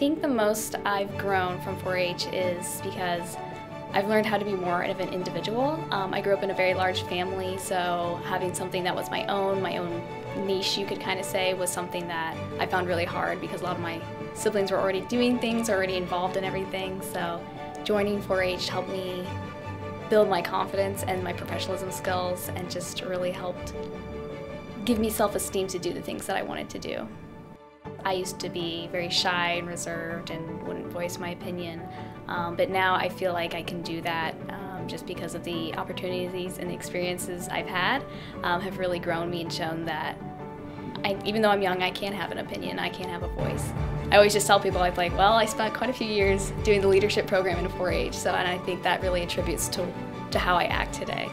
think the most I've grown from 4-H is because I've learned how to be more of an individual. Um, I grew up in a very large family, so having something that was my own, my own niche, you could kind of say, was something that I found really hard because a lot of my siblings were already doing things, already involved in everything. So joining 4-H helped me build my confidence and my professionalism skills and just really helped give me self-esteem to do the things that I wanted to do. I used to be very shy and reserved and wouldn't voice my opinion, um, but now I feel like I can do that um, just because of the opportunities and experiences I've had um, have really grown me and shown that I, even though I'm young, I can have an opinion, I can have a voice. I always just tell people, I'm like, well, I spent quite a few years doing the leadership program in 4-H, so and I think that really attributes to, to how I act today.